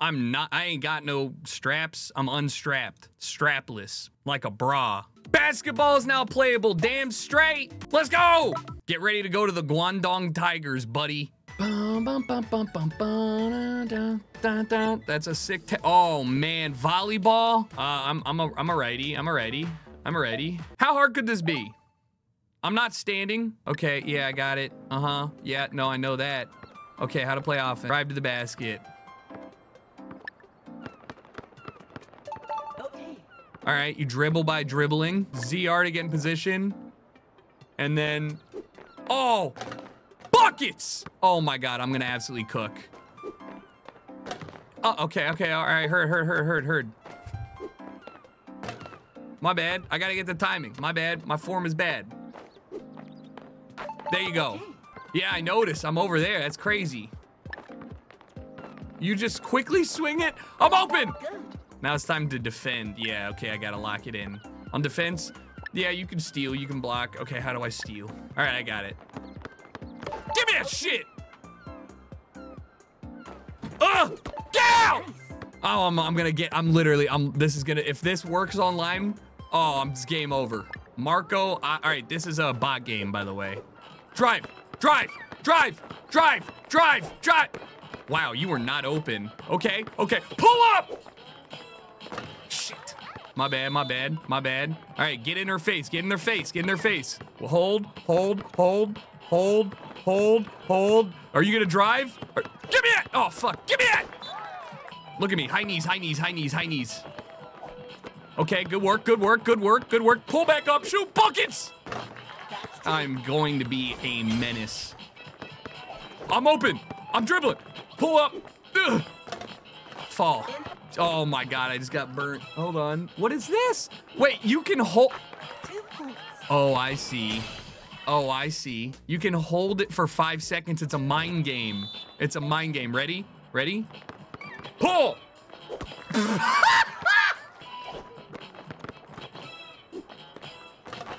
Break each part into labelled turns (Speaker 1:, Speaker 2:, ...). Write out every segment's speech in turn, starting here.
Speaker 1: I'm not, I ain't got no straps. I'm unstrapped, strapless, like a bra. Basketball is now playable, damn straight. Let's go. Get ready to go to the Guangdong Tigers, buddy. That's a sick. oh man, volleyball. Uh, I'm I'm a I'm a righty. I'm a righty. I'm a righty. How hard could this be? I'm not standing. Okay, yeah, I got it. Uh huh. Yeah, no, I know that. Okay, how to play offense? Drive to the basket. All right, you dribble by dribbling. ZR to get in position. And then, oh, buckets! Oh my God, I'm gonna absolutely cook. Oh, okay, okay, all right, heard, heard, heard, heard, heard. My bad, I gotta get the timing. My bad, my form is bad. There you go. Yeah, I noticed, I'm over there, that's crazy. You just quickly swing it, I'm open! Now it's time to defend. Yeah, okay, I gotta lock it in. On defense, yeah, you can steal, you can block. Okay, how do I steal? All right, I got it. Give me that shit! Ugh! Get out! Oh, I'm, I'm gonna get, I'm literally, I'm, this is gonna, if this works online, oh, I'm, it's game over. Marco, I, all right, this is a bot game, by the way. Drive, drive, drive, drive, drive, drive. Wow, you were not open. Okay, okay, pull up! My bad, my bad, my bad. All right, get in her face, get in their face, get in their face. Well, hold, hold, hold, hold, hold, hold. Are you gonna drive? Or- give me that! Oh, fuck, give me that! Look at me, high knees, high knees, high knees, high knees. Okay, good work, good work, good work, good work. Pull back up, shoot buckets! I'm going to be a menace. I'm open. I'm dribbling. Pull up. Ugh. Fall. Oh my god, I just got burnt. Hold on. What is this? Wait, you can hold. Oh, I see. Oh, I see. You can hold it for five seconds. It's a mind game. It's a mind game. Ready? Ready? Pull!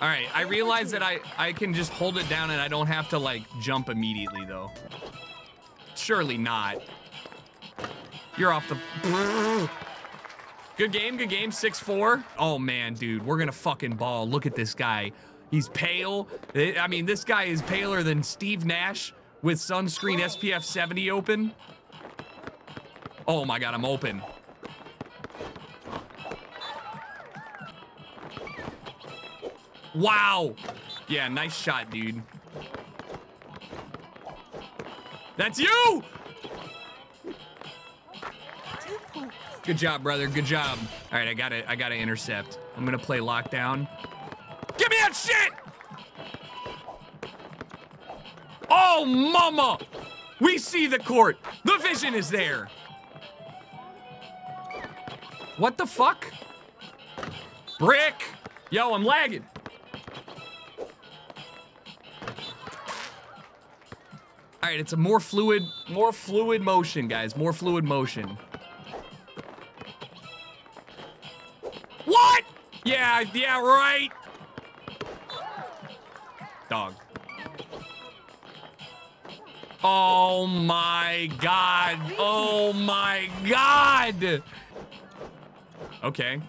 Speaker 1: All right, I realize that I, I can just hold it down and I don't have to like jump immediately though. Surely not. You're off the. Good game, good game. 6-4. Oh man, dude, we're gonna fucking ball. Look at this guy. He's pale. I I mean, this guy is paler than Steve Nash with sunscreen SPF 70 open. Oh my god, I'm open. Wow. Yeah, nice shot, dude. That's you! Good job, brother. Good job. All right, I gotta, I gotta intercept. I'm gonna play lockdown. Give me that shit! Oh, mama! We see the court. The vision is there. What the fuck? Brick! Yo, I'm lagging. All right, it's a more fluid, more fluid motion, guys. More fluid motion. What? Yeah, yeah, right. Dog. Oh my god. Oh my god. Okay.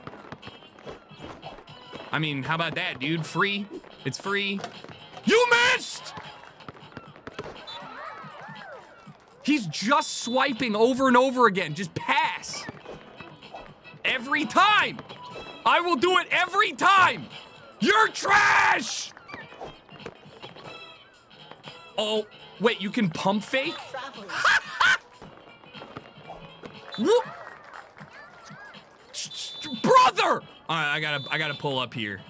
Speaker 1: I mean, how about that, dude? Free. It's free. You missed! He's just swiping over and over again. Just pass. Every time. I will do it every time. You're trash. Oh, wait, you can pump fake? Brother! All right, I gotta, I gotta pull up here.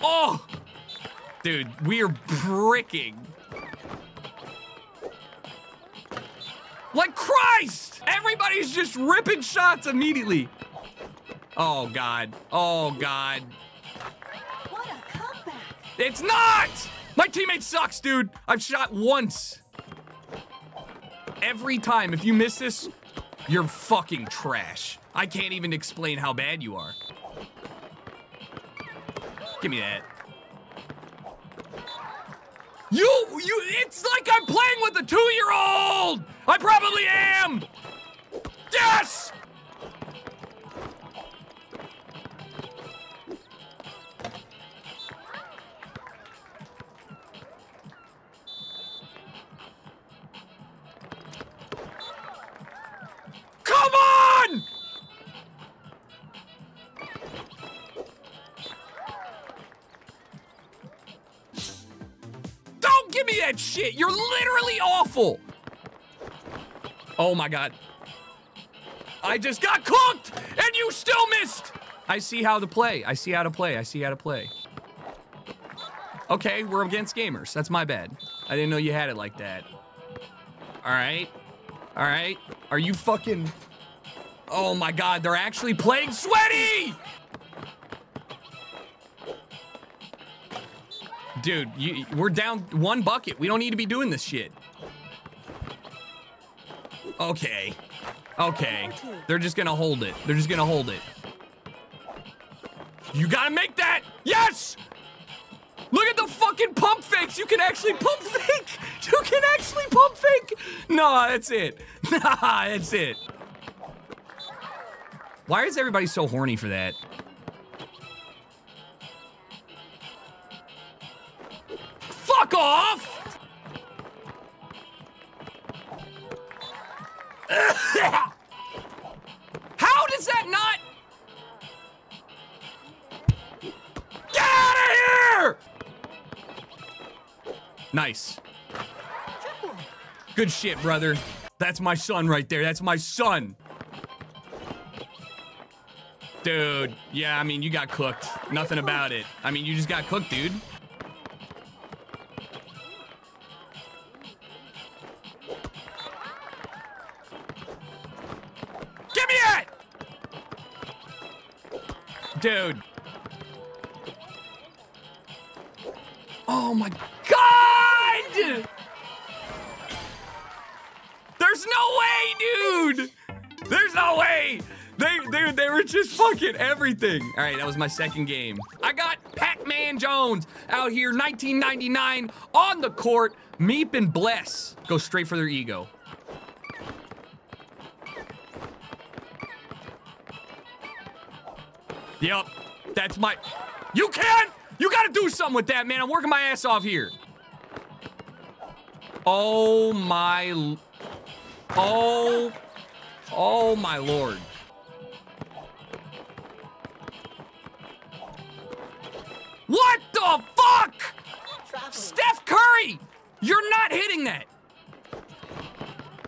Speaker 1: Oh! Dude, we are bricking. Like Christ! Everybody's just ripping shots immediately. Oh, God. Oh, God.
Speaker 2: What a comeback.
Speaker 1: It's not! My teammate sucks, dude. I've shot once. Every time. If you miss this, you're fucking trash. I can't even explain how bad you are. Give me that. You, you, it's like I'm playing with a two-year-old! I probably am! Yes! Come on! Don't give me that shit. You're literally awful. Oh my god. I just got cooked and you still missed. I see how to play. I see how to play. I see how to play. Okay, we're against gamers. That's my bad. I didn't know you had it like that. All right. All right. Are you fucking... Oh my god, they're actually playing sweaty! Dude, you, we're down one bucket. We don't need to be doing this shit. Okay. Okay. They're just gonna hold it. They're just gonna hold it. You gotta make that! Yes! Look at the fucking pump fakes! You can actually pump fake! You can actually pump fake! Nah, that's it. Nah, that's it. Why is everybody so horny for that? Fuck off! Nice. Good shit, brother. That's my son right there. That's my son. Dude, yeah, I mean, you got cooked. Nothing about it. I mean, you just got cooked, dude. Give me it! Dude. Oh my There's no way! They, they, they were just fucking everything. All right, that was my second game. I got Pac-Man Jones out here, 1999, on the court. Meep and Bless go straight for their ego. Yep, that's my... You can't! You gotta do something with that, man. I'm working my ass off here. Oh my... Oh... Oh my lord. What the fuck?
Speaker 2: Traveling.
Speaker 1: Steph Curry! You're not hitting that!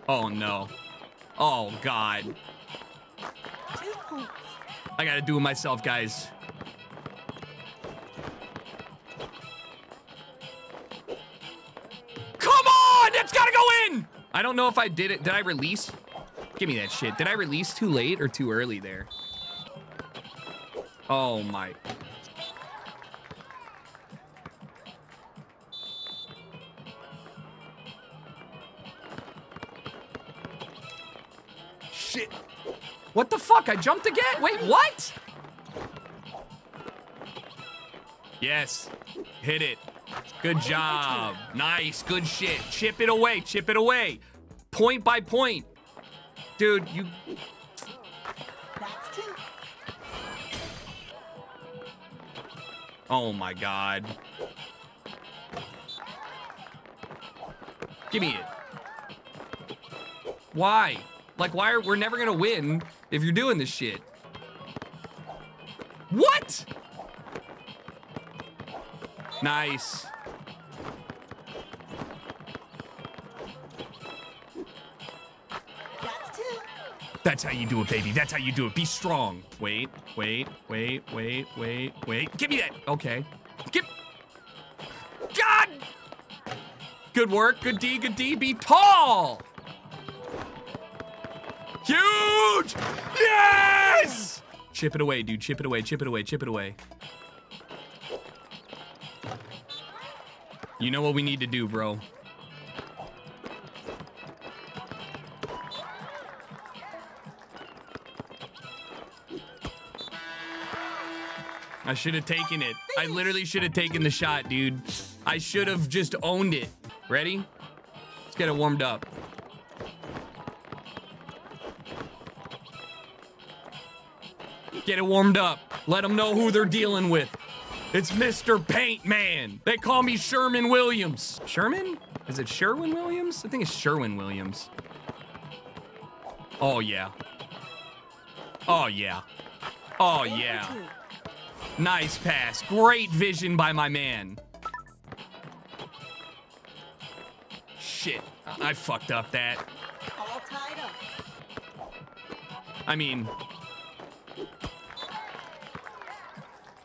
Speaker 1: Oh no. Oh god. I gotta do it myself, guys. Come on! That's gotta go in! I don't know if I did it. Did I release? Give me that shit. Did I release too late or too early there? Oh my. Shit. What the fuck? I jumped again? Wait, what? Yes. Hit it. Good job. Nice. Good shit. Chip it away. Chip it away. Point by point. Dude, you. Oh my god. Give me it. Why? Like, why are we're never gonna win if you're doing this shit? What? Nice.
Speaker 2: That's
Speaker 1: how you do it, baby. That's how you do it. Be strong. Wait, wait, wait, wait, wait, wait. Give me that. Okay. Give. God! Good work. Good D. Good D. Be tall. Huge! Yes! Chip it away, dude. Chip it away. Chip it away. Chip it away. You know what we need to do, bro. I should have taken it. I literally should have taken the shot, dude. I should have just owned it. Ready? Let's get it warmed up. Get it warmed up. Let them know who they're dealing with. It's Mr. Paint Man. They call me Sherman Williams. Sherman? Is it Sherwin Williams? I think it's Sherwin Williams. Oh, yeah. Oh, yeah. Oh, yeah. Nice pass. Great vision by my man. Shit. I, fucked up that.
Speaker 2: All tied up.
Speaker 1: I mean...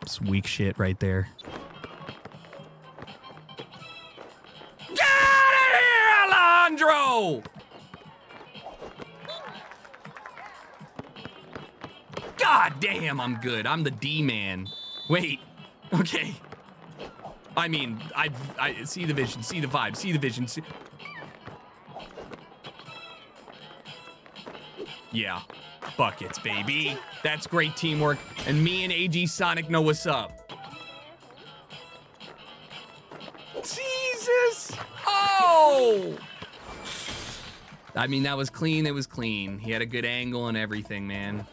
Speaker 1: It's weak shit right there. Get out of here, Alejandro! God damn, I'm good. I'm the D-man. Wait. Okay. I mean, I, I see the vision, see the vibe, see the vision. See... Yeah. Buckets, baby. That's great teamwork. And me and AG Sonic know what's up. Jesus! Oh! I mean, that was clean. It was clean. He had a good angle and everything, man.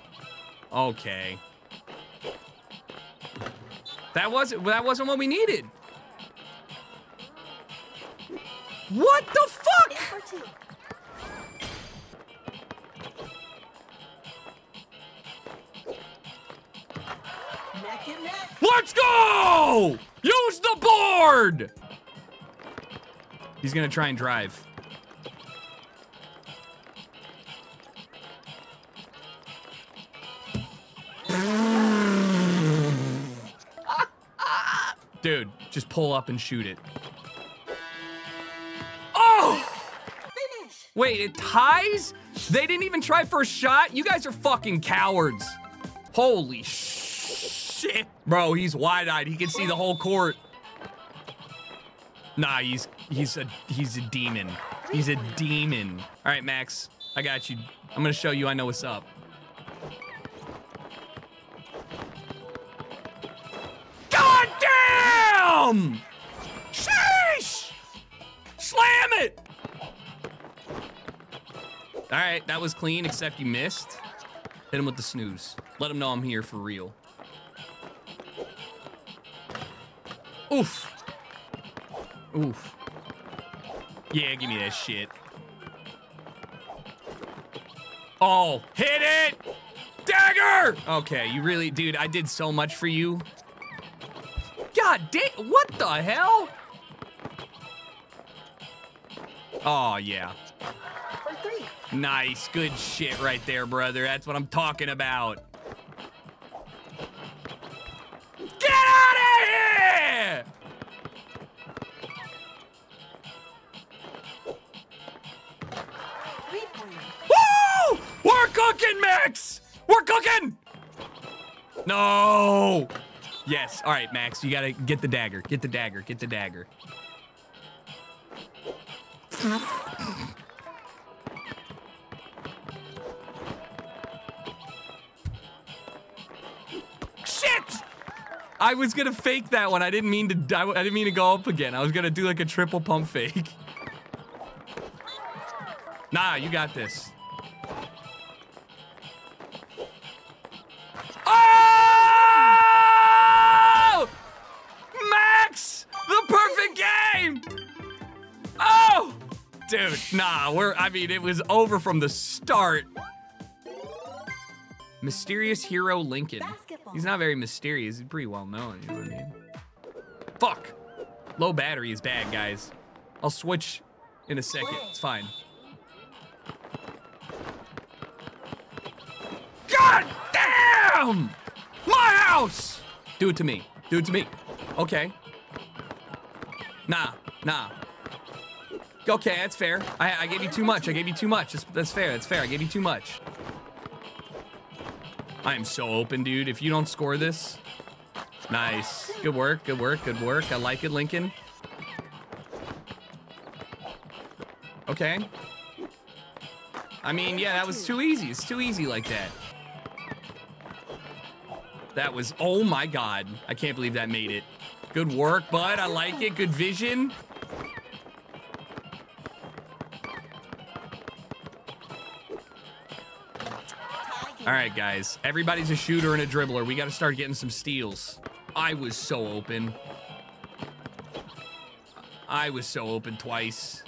Speaker 1: Okay. That wasn't that wasn't what we needed. What the fuck? Let's go! Use the board! He's gonna try and drive. Just pull up and shoot it. Oh!
Speaker 2: Finish.
Speaker 1: Wait, it ties? They didn't even try for a shot? You guys are fucking cowards. Holy shit. Bro, he's wide-eyed. He can see the whole court. Nah, he's he's a he's a demon. He's a demon. All right, Max, I got you. I'm gonna show you I know what's up. Sheesh! Slam it! All right, that was clean, except you missed. Hit him with the snooze. Let him know I'm here for real. Oof. Oof. Yeah, give me that shit. Oh, hit it! Dagger! Okay, you really, dude, I did so much for you. God damn, what the hell? Oh, yeah. Nice, good shit right there, brother. That's what I'm talking about. Get out of here! Woo! We're cooking, Max! We're cooking! No! Yes, all right, Max, you gotta get the dagger. Get the dagger. Get the dagger. Shit! I was gonna fake that one. I didn't mean to. I didn't mean to go up again. I was gonna do like a triple pump fake. Nah, you got this. Nah, we're, I mean, it was over from the start. Mysterious hero Lincoln.
Speaker 2: Basketball.
Speaker 1: He's not very mysterious. He's pretty well known, you know what I mean? Fuck. Low battery is bad, guys. I'll switch in a second. It's fine. God damn! My house! Do it to me. Do it to me. Okay. Nah, nah. Okay, that's fair. I, I gave you too much. I gave you too much. That's, that's fair. That's fair. I gave you too much. I am so open, dude. If you don't score this, nice. Good work. Good work. Good work. I like it, Lincoln. Okay. I mean, yeah, that was too easy. It's too easy like that. That was, oh my God. I can't believe that made it. Good work, bud. I like it. Good vision. All right, guys. Everybody's a shooter and a dribbler. We got to start getting some steals. I was so open. I was so open twice.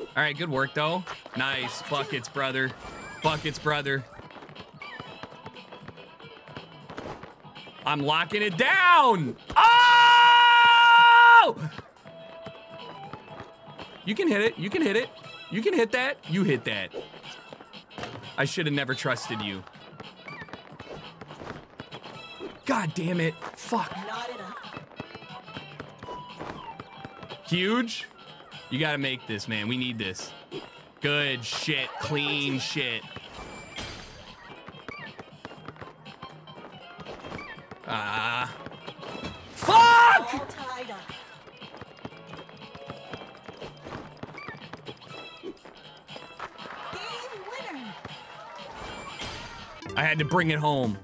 Speaker 1: All right, good work, though. Nice. Buckets, brother. Buckets, brother. I'm locking it down. Oh! You can hit it. You can hit it. You can hit that. You hit that. I should have never trusted you. God damn it. Fuck. Huge. You gotta make this, man. We need this. Good shit. Clean shit. Ah. Fuck!
Speaker 2: Game winner.
Speaker 1: I had to bring it home.